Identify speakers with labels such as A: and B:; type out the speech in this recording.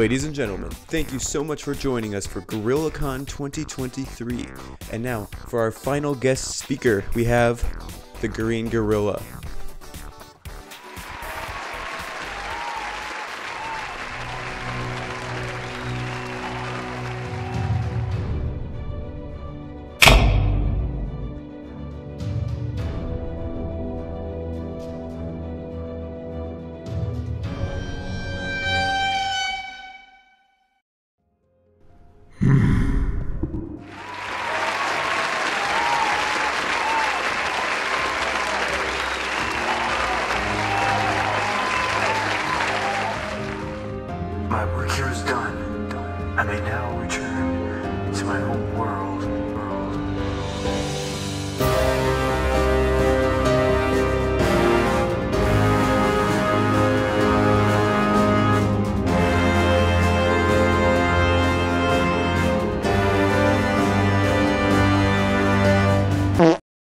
A: Ladies and gentlemen, thank you so much for joining us for GorillaCon 2023. And now, for our final guest speaker, we have the Green Gorilla. My work here is done. I may now return to my home world.